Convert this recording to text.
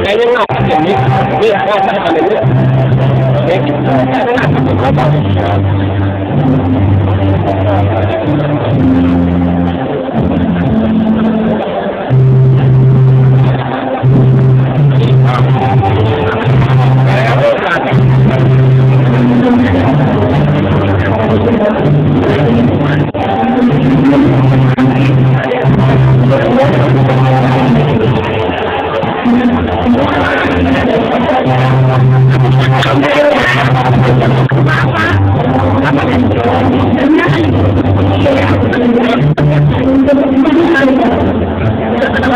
Kayaknya nggak ini, ini apa namanya? Ini,